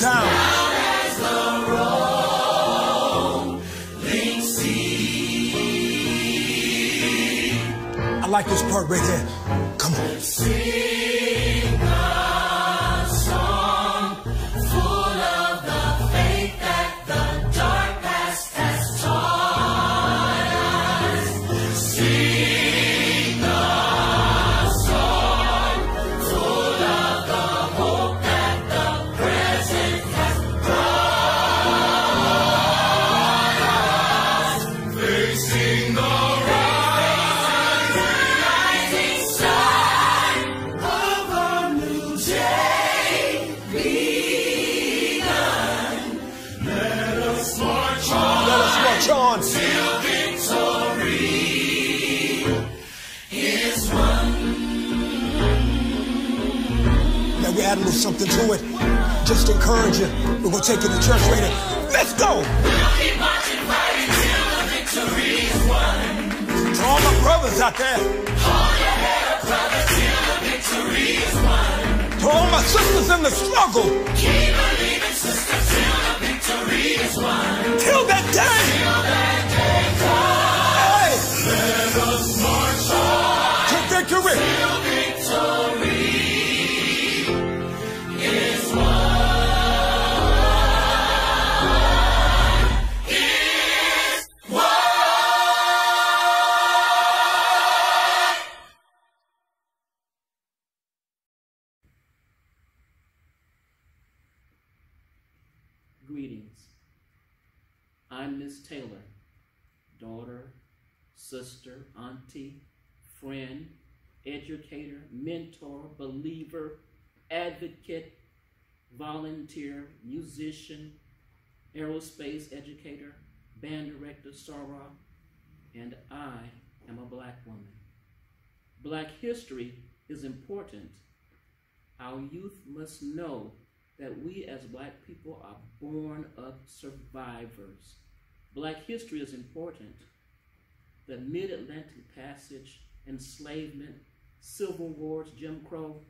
town. I like this part right here. Come on. To it. Just encourage you. We're gonna take you to church later. Let's go! To all my brothers out there. Hold your head up, brother, till the victory is won. To all my sisters in the struggle. Keep friend, educator, mentor, believer, advocate, volunteer, musician, aerospace educator, band director, Sarah, and I am a black woman. Black history is important. Our youth must know that we as black people are born of survivors. Black history is important. The Mid Atlantic Passage, enslavement, civil wars, Jim Crow,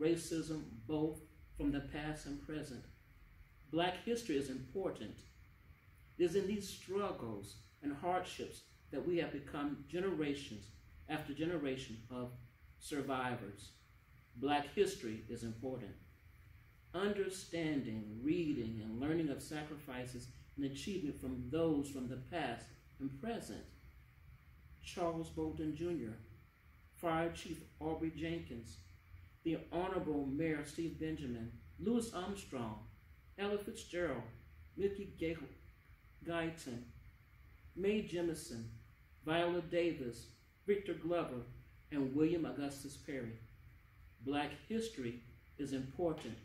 racism, both from the past and present. Black history is important. It is in these struggles and hardships that we have become generations after generation of survivors. Black history is important understanding, reading, and learning of sacrifices and achievement from those from the past and present. Charles Bolden Jr., Fire Chief Aubrey Jenkins, the Honorable Mayor Steve Benjamin, Louis Armstrong, Ella Fitzgerald, Mickey Guyton, Mae Jemison, Viola Davis, Victor Glover, and William Augustus Perry. Black history is important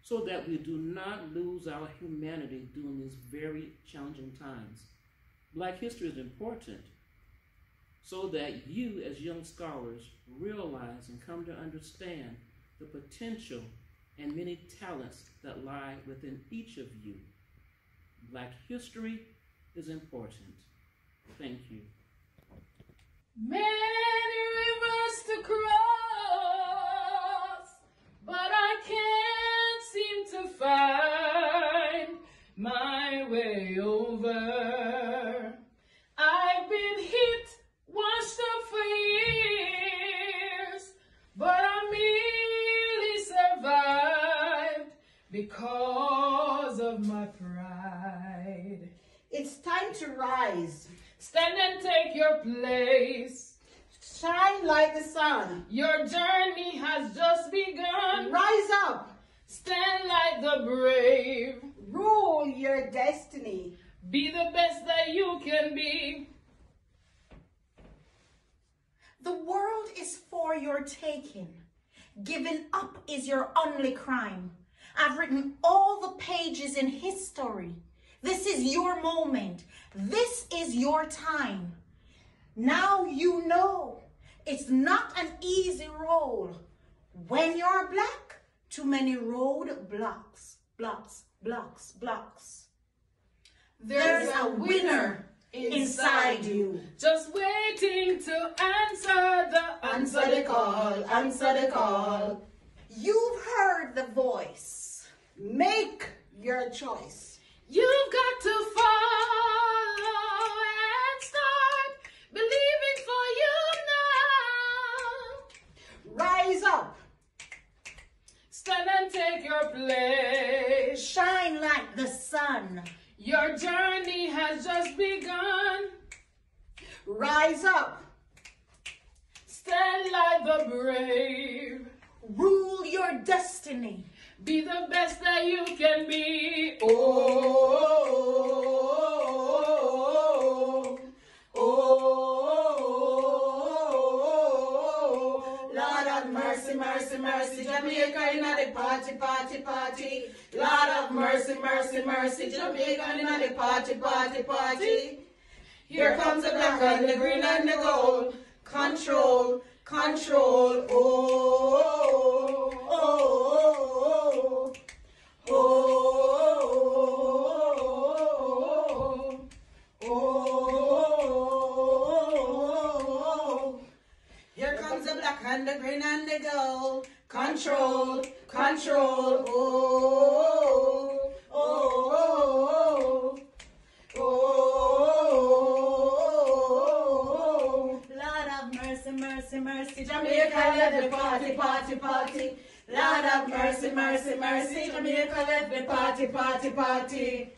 so that we do not lose our humanity during these very challenging times. Black history is important so that you, as young scholars, realize and come to understand the potential and many talents that lie within each of you. Black history is important. Thank you. Many rivers to cross, but I can't seem to find my rise. Stand and take your place. Shine like the sun. Your journey has just begun. Rise up. Stand like the brave. Rule your destiny. Be the best that you can be. The world is for your taking. Giving up is your only crime. I've written all the pages in history. This is your moment. This is your time. Now you know it's not an easy road. When you're black, too many road blocks, blocks, blocks, blocks. There's a winner inside you. Just waiting to answer the Answer the call, answer the call. You've heard the voice. Make your choice. You've got to follow and start believing for you now. Rise up. Stand and take your place. Shine like the sun. Your journey has just begun. Rise up. Stand like the brave. Rule your destiny. Be the best that you can be. Oh, oh, oh, Lord have mercy, mercy, mercy. Jamaica in the party, party, party. Lord have mercy, mercy, mercy. Jamaica in the party, party, party. Here comes the black and the green and the gold. Control, control. Oh, oh, oh, oh, oh, oh. Here comes the black and the green and the gold. Control, control. Oh, oh, oh, oh. Lord have mercy, mercy, mercy. Jamaica let the party, party, party. Lord have mercy, mercy, mercy. Jamaica let the party, party, party.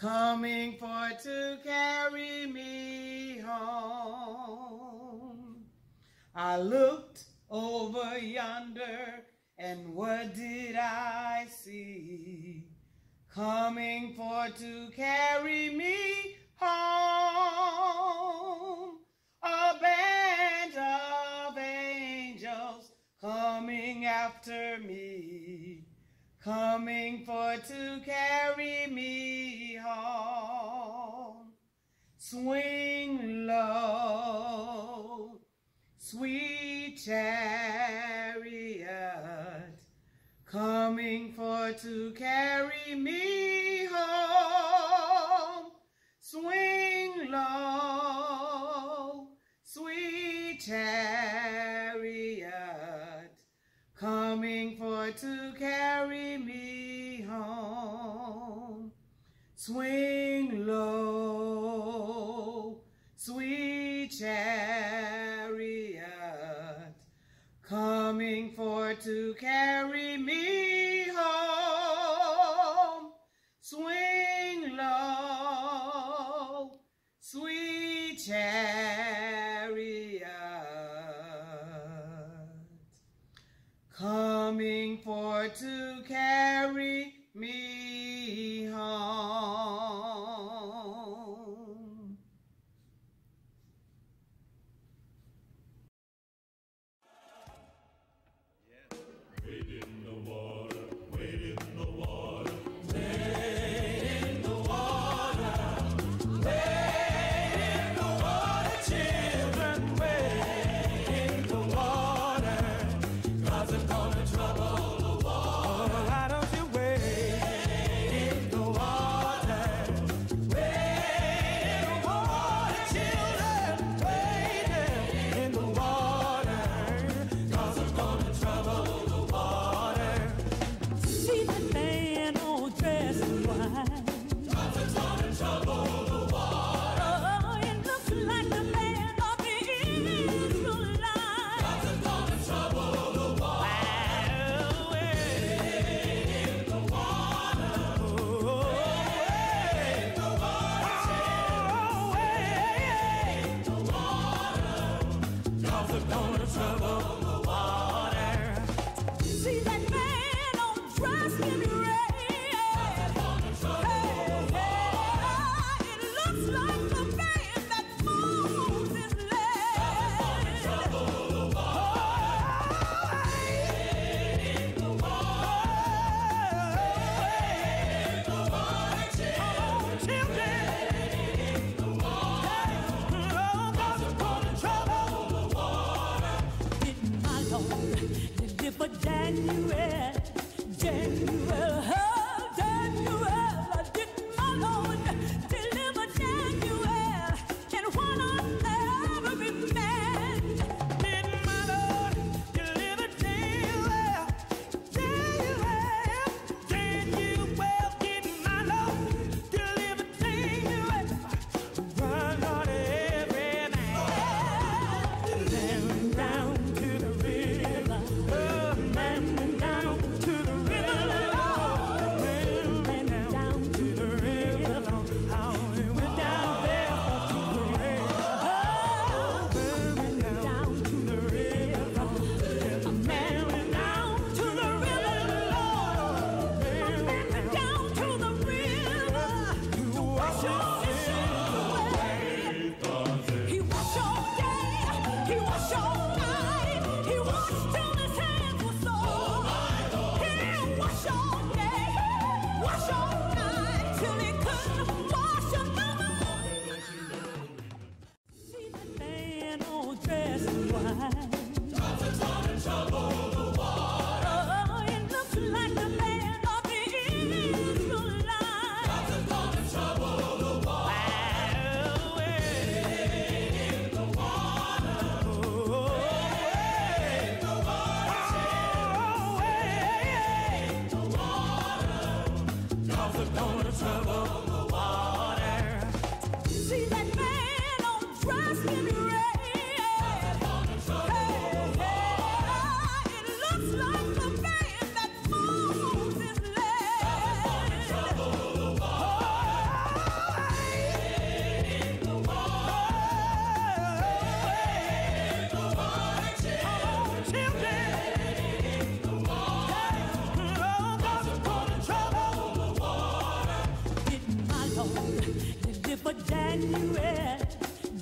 Coming for to carry me home. I looked over yonder, and what did I see? Coming for to carry me home. A band of angels coming after me, coming for to carry me home. Swing low, sweet chariot, coming for to carry me home. Swing low, sweet chariot, to carry me home. Swing low, sweet chariot, coming for to carry me home. Swing to carry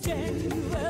Down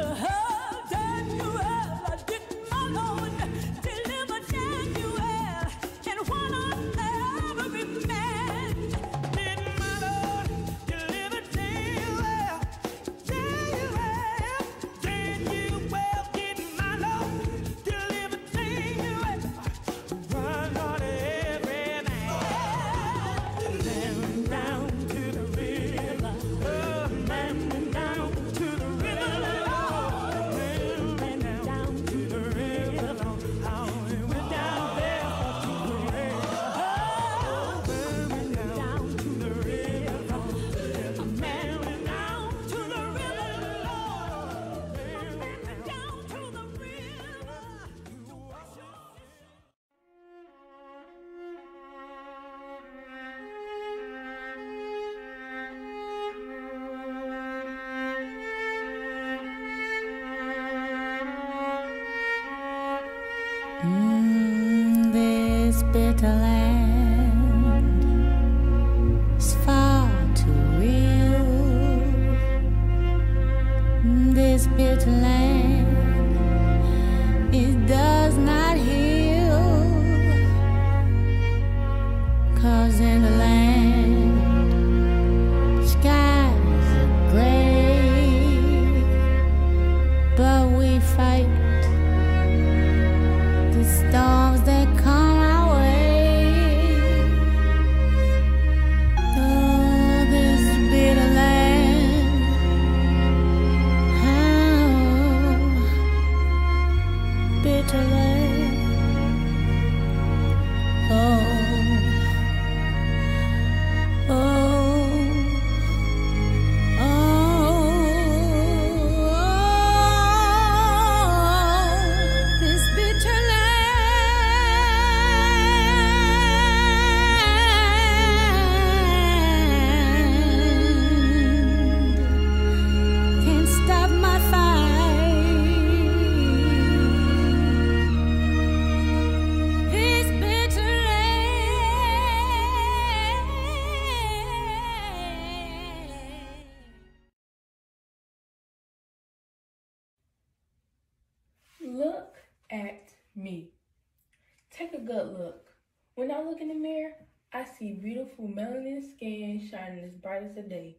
beautiful melanin skin shining as bright as the day.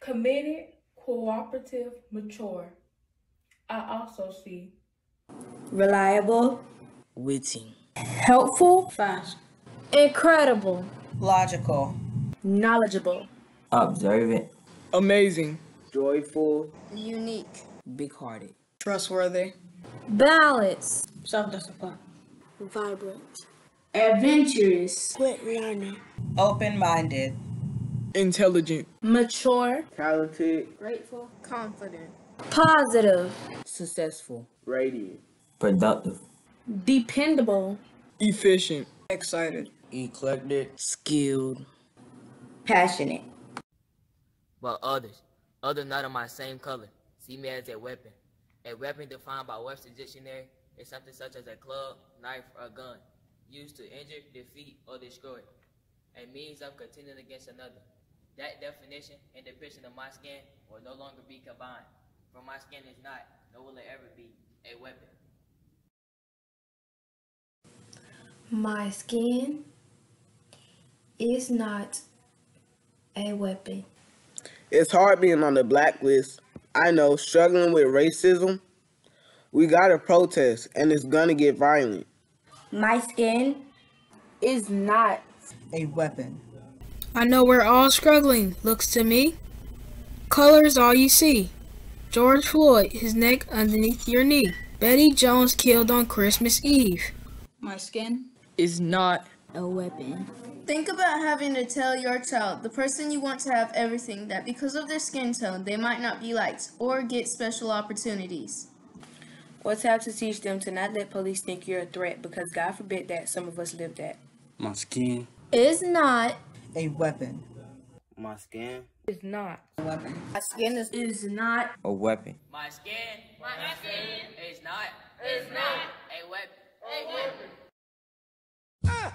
Committed, cooperative, mature. I also see reliable, witty, helpful, fast, incredible, logical, knowledgeable, observant, amazing, joyful, unique, big hearted, trustworthy, balanced, self disciplined, vibrant, adventurous, quick learner, open minded, intelligent, mature, talented, grateful, confident, positive, successful, radiant, productive, dependable, efficient, excited, eclectic, skilled, passionate. But others, others not of my same color, see me as a weapon. A weapon defined by Webster's dictionary. Is something such as a club, knife, or gun, used to injure, defeat, or destroy. A means of contending against another. That definition and depiction of my skin will no longer be combined, for my skin is not, nor will it ever be, a weapon. My skin is not a weapon. It's hard being on the blacklist. I know, struggling with racism. We gotta protest, and it's gonna get violent. My skin is not a weapon. I know we're all struggling, looks to me. Color's all you see. George Floyd, his neck underneath your knee. Betty Jones killed on Christmas Eve. My skin is not a weapon. Think about having to tell your child, the person you want to have everything, that because of their skin tone, they might not be liked or get special opportunities. Or to have to teach them to not let police think you're a threat because God forbid that some of us live that. My skin is not a weapon. My skin is not a weapon. My skin is, is not a weapon. My skin, my, skin is not, is not a weapon. A weapon. Uh,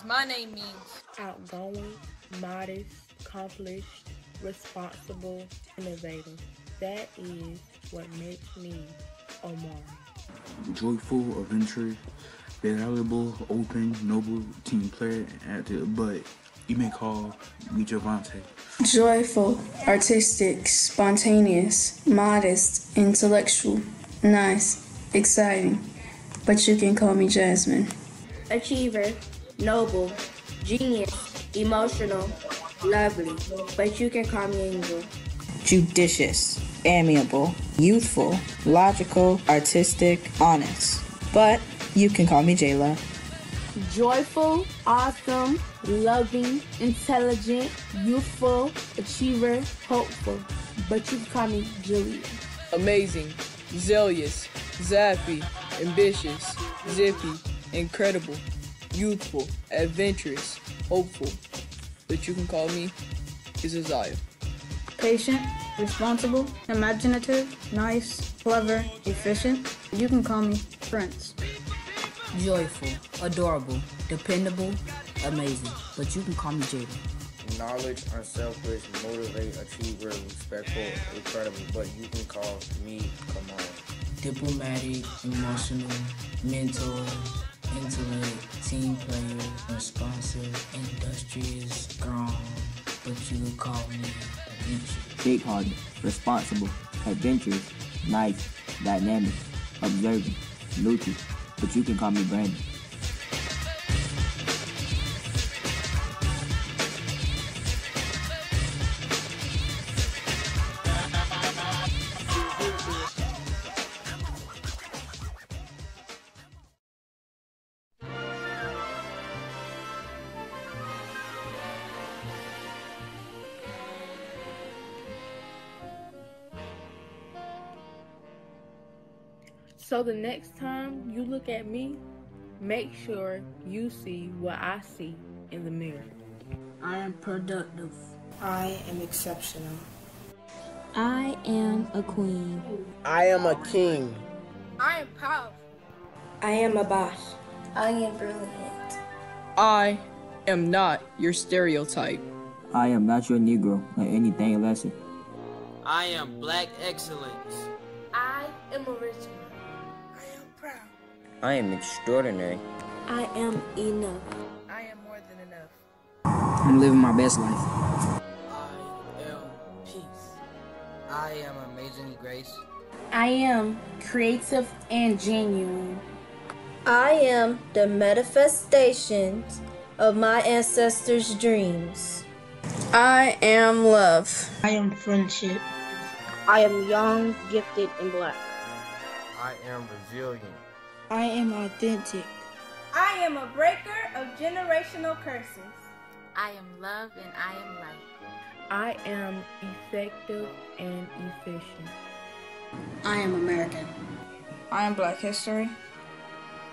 Because my name means outgoing, modest, accomplished, responsible, innovative. That is what makes me Omar. Joyful, adventurous, valuable, open, noble, team player, active, but you may call me Javante. Joyful, artistic, spontaneous, modest, intellectual, nice, exciting, but you can call me Jasmine. Achiever, noble, genius, emotional, lovely, but you can call me Angel. Judicious, amiable, youthful, logical, artistic, honest, but you can call me Jayla. Joyful, awesome, loving, intelligent, youthful, achiever, hopeful, but you can call me Julia. Amazing, zealous, zappy, ambitious, zippy, incredible, youthful, adventurous, hopeful, but you can call me Isaiah. Patient, responsible, imaginative, nice, clever, efficient. You can call me Prince. Joyful, adorable, dependable, amazing, but you can call me Jaden. Knowledge, unselfish, motivate, achiever, respectful, incredible, but you can call me Kamal. Diplomatic, emotional, mentor, intellect, team player, responsive, industrious, strong, but you call me adventurous. Big-hearted, responsible, adventurous, nice, dynamic, observant, neutral, but you can call me Brandon. So the next time you look at me, make sure you see what I see in the mirror. I am productive. I am exceptional. I am a queen. I am a king. I am powerful. I am a boss. I am brilliant. I am not your stereotype. I am not your Negro or anything lesser. I am black excellence. I am original. I am extraordinary. I am enough. I am more than enough. I'm living my best life. I am peace. I am amazing grace. I am creative and genuine. I am the manifestations of my ancestors' dreams. I am love. I am friendship. I am young, gifted, and black. I am resilient. I am authentic. I am a breaker of generational curses. I am love and I am light. I am effective and efficient. I am American. I am Black History,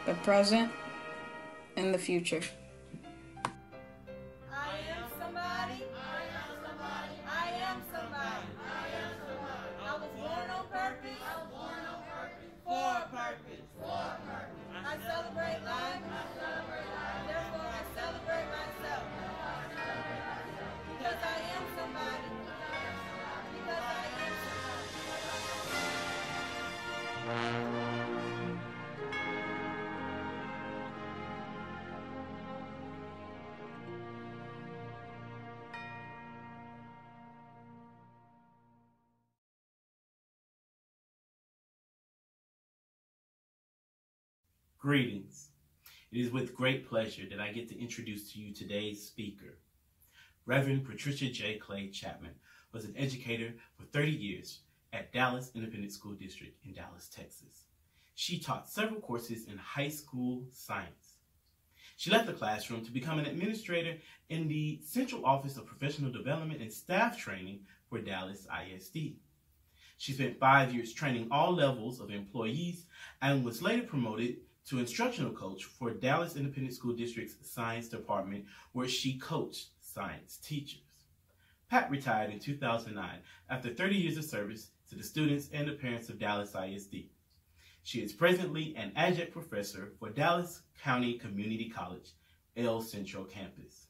the present, and the future. Greetings. It is with great pleasure that I get to introduce to you today's speaker. Reverend Patricia J. Clay Chapman was an educator for 30 years at Dallas Independent School District in Dallas, Texas. She taught several courses in high school science. She left the classroom to become an administrator in the Central Office of Professional Development and Staff Training for Dallas ISD. She spent five years training all levels of employees and was later promoted to instructional coach for Dallas Independent School District's science department, where she coached science teachers. Pat retired in 2009 after 30 years of service to the students and the parents of Dallas ISD. She is presently an adjunct professor for Dallas County Community College, El Centro campus.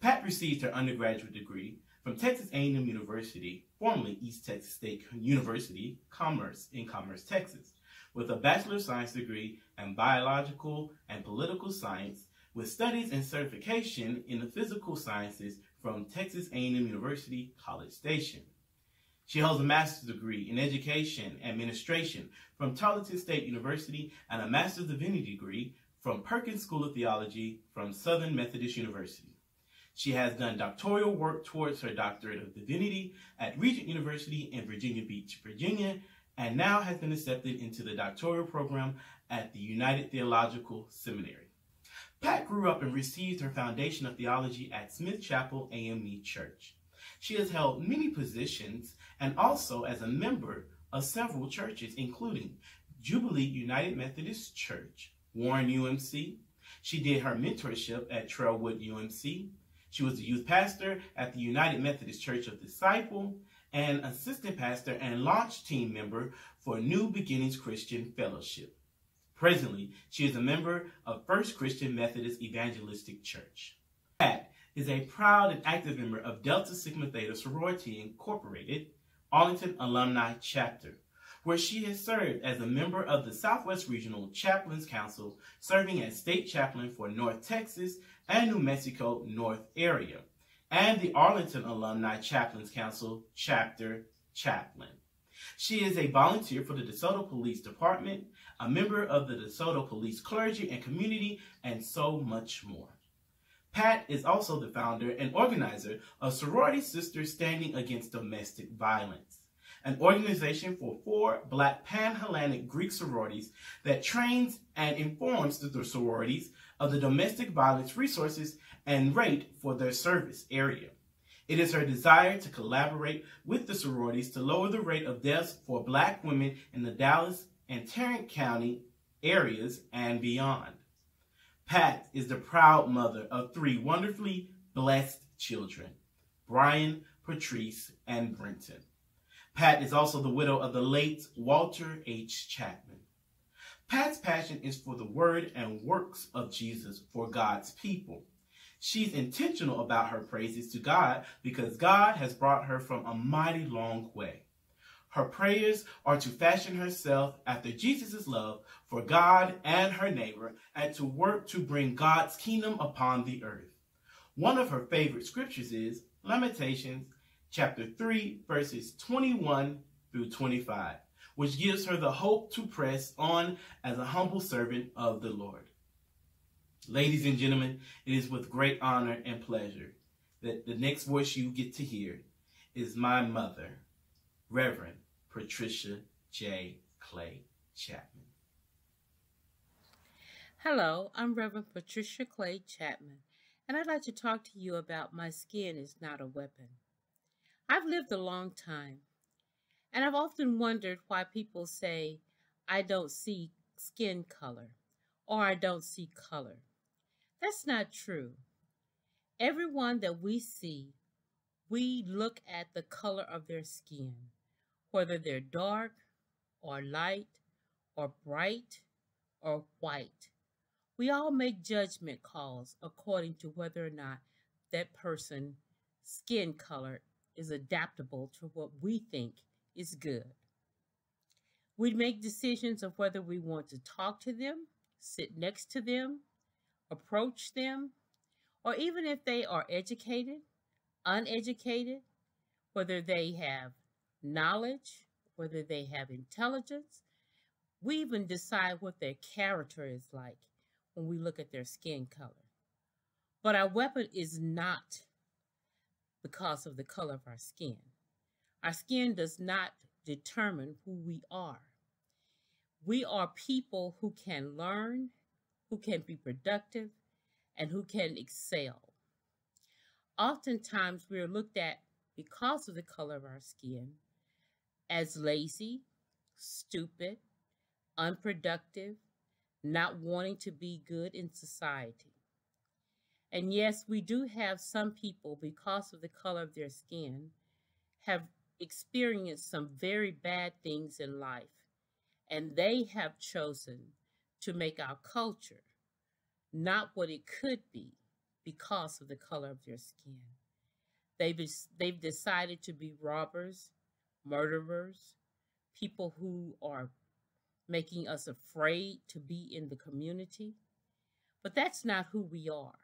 Pat received her undergraduate degree from Texas A&M University, formerly East Texas State University, Commerce in Commerce, Texas, with a Bachelor of Science degree in Biological and Political Science with studies and certification in the physical sciences from Texas A&M University, College Station. She holds a master's degree in education administration from Tarleton State University and a master's divinity degree from Perkins School of Theology from Southern Methodist University. She has done doctoral work towards her doctorate of divinity at Regent University in Virginia Beach, Virginia, and now has been accepted into the doctoral program at the United Theological Seminary. Pat grew up and received her foundation of theology at Smith Chapel AME Church. She has held many positions and also as a member of several churches, including Jubilee United Methodist Church, Warren UMC. She did her mentorship at Trailwood UMC. She was a youth pastor at the United Methodist Church of Disciple and assistant pastor and launch team member for New Beginnings Christian Fellowship. Presently, she is a member of First Christian Methodist Evangelistic Church. Pat is a proud and active member of Delta Sigma Theta Sorority Incorporated, Arlington Alumni Chapter, where she has served as a member of the Southwest Regional Chaplains Council, serving as state chaplain for North Texas and New Mexico North area, and the Arlington Alumni Chaplains Council Chapter Chaplain. She is a volunteer for the DeSoto Police Department, a member of the DeSoto Police Clergy and Community, and so much more. Pat is also the founder and organizer of Sorority Sisters Standing Against Domestic Violence, an organization for four black pan-Hellenic Greek sororities that trains and informs the sororities of the domestic violence resources and rate for their service area. It is her desire to collaborate with the sororities to lower the rate of deaths for black women in the Dallas and Tarrant County areas and beyond. Pat is the proud mother of three wonderfully blessed children, Brian, Patrice, and Brenton. Pat is also the widow of the late Walter H. Chapman. Pat's passion is for the word and works of Jesus for God's people. She's intentional about her praises to God because God has brought her from a mighty long way. Her prayers are to fashion herself after Jesus' love for God and her neighbor and to work to bring God's kingdom upon the earth. One of her favorite scriptures is Lamentations chapter 3 verses 21 through 25, which gives her the hope to press on as a humble servant of the Lord. Ladies and gentlemen, it is with great honor and pleasure that the next voice you get to hear is my mother, Reverend Patricia J. Clay Chapman. Hello, I'm Reverend Patricia Clay Chapman, and I'd like to talk to you about My Skin is Not a Weapon. I've lived a long time, and I've often wondered why people say, I don't see skin color, or I don't see color. That's not true. Everyone that we see, we look at the color of their skin whether they're dark or light or bright or white. We all make judgment calls according to whether or not that person's skin color is adaptable to what we think is good. We make decisions of whether we want to talk to them, sit next to them, approach them, or even if they are educated, uneducated, whether they have knowledge, whether they have intelligence. We even decide what their character is like when we look at their skin color. But our weapon is not because of the color of our skin. Our skin does not determine who we are. We are people who can learn, who can be productive, and who can excel. Oftentimes, we are looked at because of the color of our skin as lazy, stupid, unproductive, not wanting to be good in society. And yes, we do have some people, because of the color of their skin, have experienced some very bad things in life. And they have chosen to make our culture not what it could be because of the color of their skin. They've, they've decided to be robbers, murderers, people who are making us afraid to be in the community. But that's not who we are.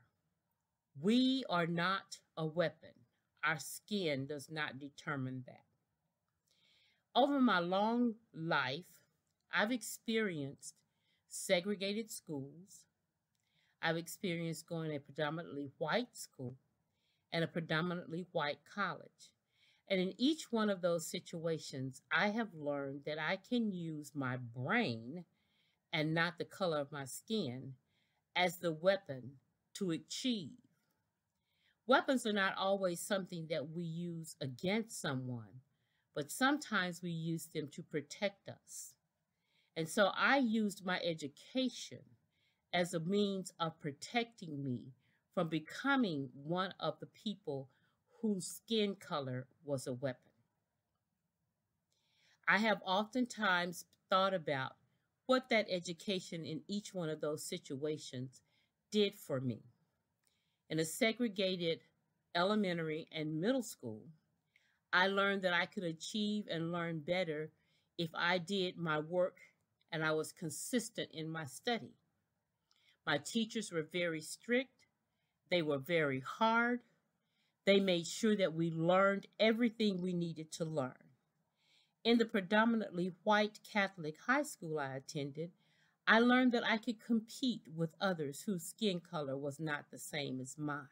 We are not a weapon. Our skin does not determine that. Over my long life, I've experienced segregated schools. I've experienced going to a predominantly white school and a predominantly white college. And in each one of those situations, I have learned that I can use my brain and not the color of my skin as the weapon to achieve. Weapons are not always something that we use against someone, but sometimes we use them to protect us. And so I used my education as a means of protecting me from becoming one of the people whose skin color was a weapon. I have oftentimes thought about what that education in each one of those situations did for me. In a segregated elementary and middle school, I learned that I could achieve and learn better if I did my work and I was consistent in my study. My teachers were very strict, they were very hard, they made sure that we learned everything we needed to learn. In the predominantly white Catholic high school I attended, I learned that I could compete with others whose skin color was not the same as mine,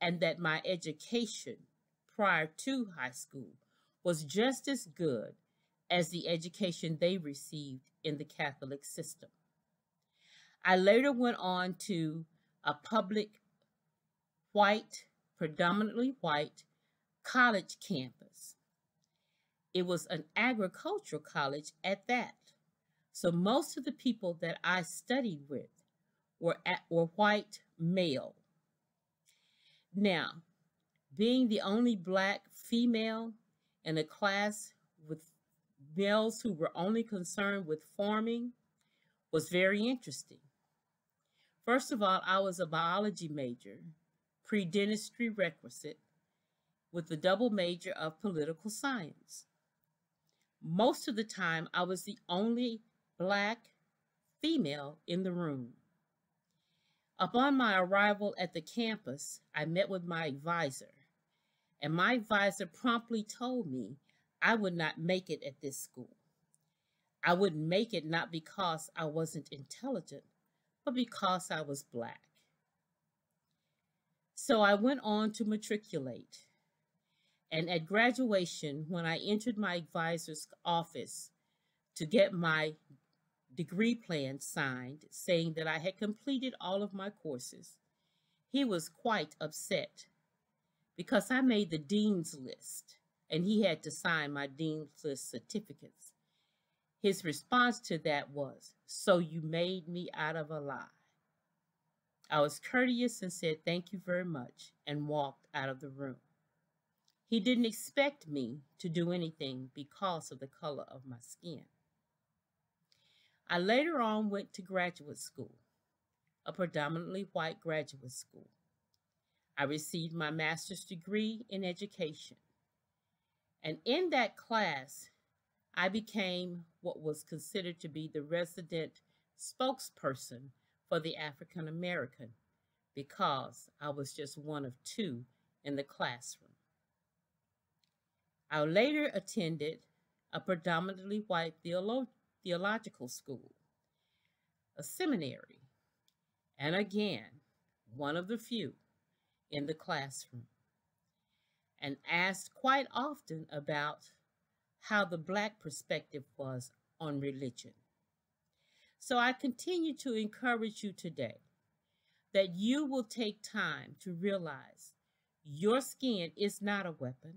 and that my education prior to high school was just as good as the education they received in the Catholic system. I later went on to a public white predominantly white college campus. It was an agricultural college at that. So most of the people that I studied with were, at, were white male. Now, being the only black female in a class with males who were only concerned with farming was very interesting. First of all, I was a biology major, pre dentistry requisite, with the double major of political science. Most of the time, I was the only black female in the room. Upon my arrival at the campus, I met with my advisor, and my advisor promptly told me I would not make it at this school. I wouldn't make it not because I wasn't intelligent, but because I was black. So I went on to matriculate. And at graduation, when I entered my advisor's office to get my degree plan signed saying that I had completed all of my courses, he was quite upset because I made the dean's list and he had to sign my dean's list certificates. His response to that was, So you made me out of a lie. I was courteous and said, Thank you very much, and walked out of the room. He didn't expect me to do anything because of the color of my skin. I later on went to graduate school, a predominantly white graduate school. I received my master's degree in education. And in that class, I became what was considered to be the resident spokesperson for the African American because I was just one of two in the classroom. I later attended a predominantly white theolo- theological school, a seminary, and again, one of the few in the classroom, and asked quite often about how the Black perspective was on religion. So I continue to encourage you today that you will take time to realize your skin is not a weapon.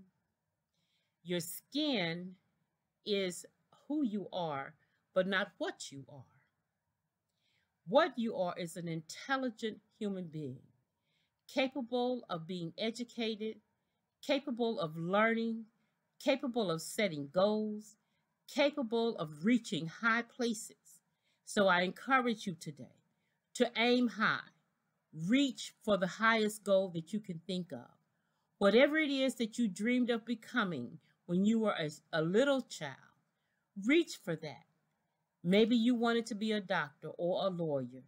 Your skin is who you are but not what you are. What you are is an intelligent human being, capable of being educated, capable of learning, capable of setting goals, capable of reaching high places. So I encourage you today to aim high, reach for the highest goal that you can think of. Whatever it is that you dreamed of becoming when you were a, a little child, reach for that Maybe you wanted to be a doctor or a lawyer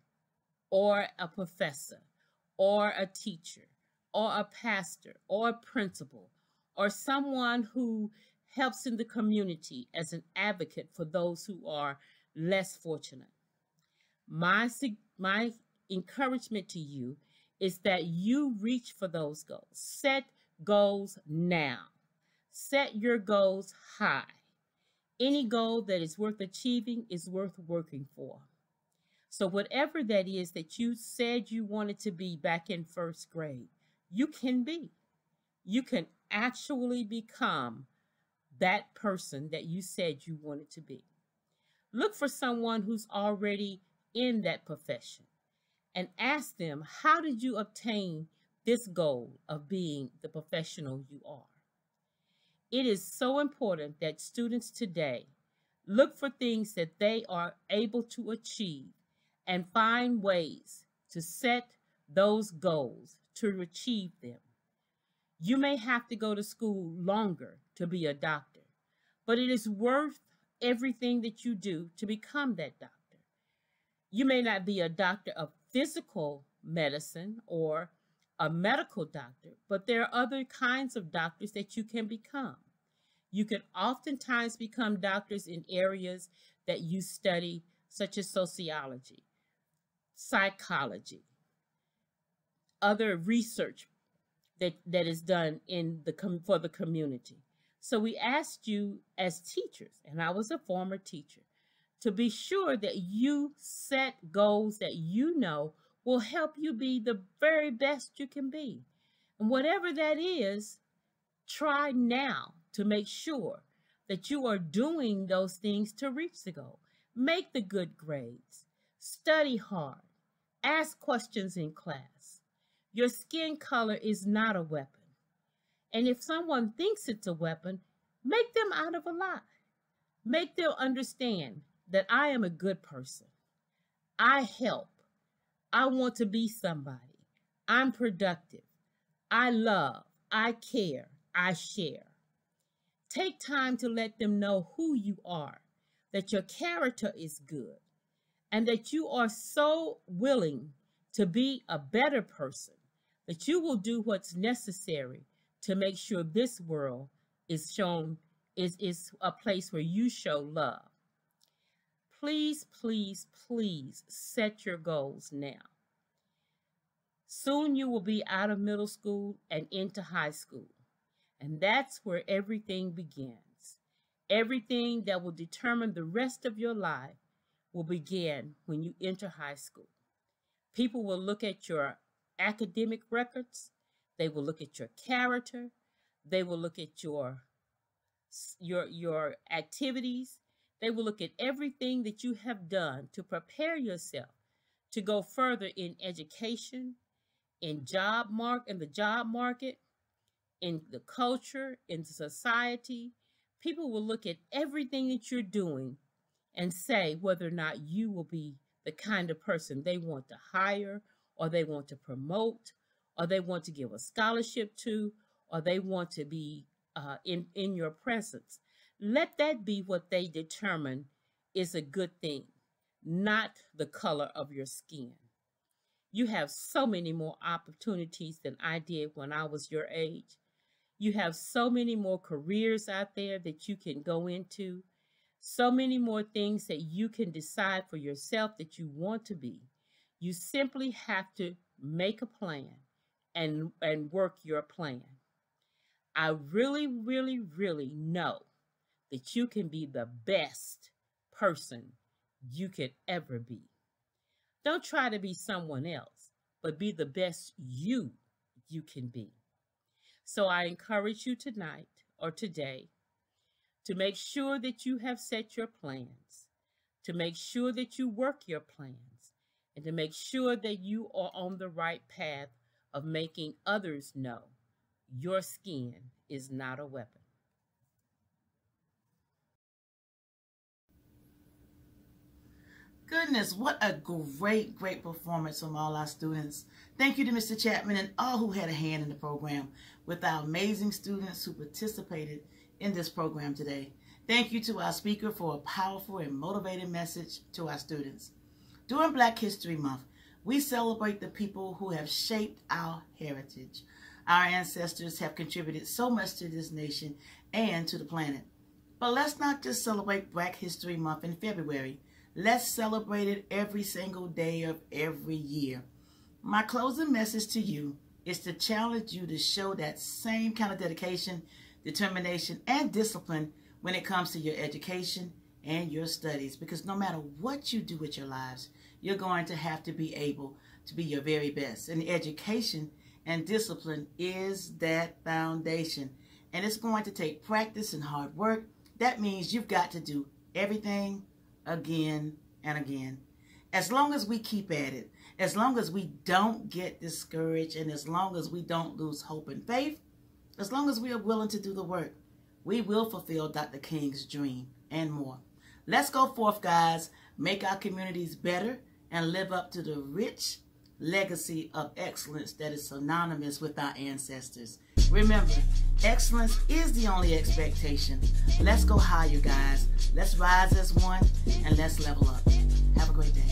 or a professor or a teacher or a pastor or a principal or someone who helps in the community as an advocate for those who are less fortunate. My, my encouragement to you is that you reach for those goals. Set goals now. Set your goals high. Any goal that is worth achieving is worth working for. So, whatever that is that you said you wanted to be back in first grade, you can be. You can actually become that person that you said you wanted to be. Look for someone who's already in that profession and ask them, How did you obtain this goal of being the professional you are? It is so important that students today look for things that they are able to achieve and find ways to set those goals to achieve them. You may have to go to school longer to be a doctor, but it is worth everything that you do to become that doctor. You may not be a doctor of physical medicine or a medical doctor, but there are other kinds of doctors that you can become. You can oftentimes become doctors in areas that you study, such as sociology, psychology, other research that, that is done in the for the community. So we asked you as teachers, and I was a former teacher, to be sure that you set goals that you know will help you be the very best you can be. And whatever that is, try now to make sure that you are doing those things to reach the goal. Make the good grades. Study hard. Ask questions in class. Your skin color is not a weapon. And if someone thinks it's a weapon, make them out of a lie. Make them understand that I am a good person. I help. I want to be somebody. I'm productive. I love. I care. I share. Take time to let them know who you are, that your character is good, and that you are so willing to be a better person that you will do what's necessary to make sure this world is shown is, is a place where you show love. Please, please, please set your goals now. Soon you will be out of middle school and into high school. And that's where everything begins. Everything that will determine the rest of your life will begin when you enter high school. People will look at your academic records, they will look at your character, they will look at your your your activities, they will look at everything that you have done to prepare yourself to go further in education, in job mark in the job market, in the culture, in society. People will look at everything that you're doing and say whether or not you will be the kind of person they want to hire or they want to promote or they want to give a scholarship to or they want to be uh, in, in your presence. Let that be what they determine is a good thing, not the color of your skin. You have so many more opportunities than I did when I was your age. You have so many more careers out there that you can go into, so many more things that you can decide for yourself that you want to be. You simply have to make a plan and, and work your plan. I really, really, really know that you can be the best person you could ever be. Don't try to be someone else, but be the best you you can be. So I encourage you tonight or today to make sure that you have set your plans, to make sure that you work your plans, and to make sure that you are on the right path of making others know your skin is not a weapon. Goodness, what a great, great performance from all our students. Thank you to Mr. Chapman and all who had a hand in the program with our amazing students who participated in this program today. Thank you to our speaker for a powerful and motivating message to our students. During Black History Month, we celebrate the people who have shaped our heritage. Our ancestors have contributed so much to this nation and to the planet. But let's not just celebrate Black History Month in February. Let's celebrate it every single day of every year. My closing message to you is to challenge you to show that same kind of dedication, determination, and discipline when it comes to your education and your studies. Because no matter what you do with your lives, you're going to have to be able to be your very best. And education and discipline is that foundation. And it's going to take practice and hard work. That means you've got to do everything again and again. As long as we keep at it, as long as we don't get discouraged, and as long as we don't lose hope and faith, as long as we are willing to do the work, we will fulfill Dr. King's dream and more. Let's go forth, guys, make our communities better, and live up to the rich legacy of excellence that is synonymous with our ancestors. Remember, excellence is the only expectation. Let's go higher, guys. Let's rise as one, and let's level up. Have a great day.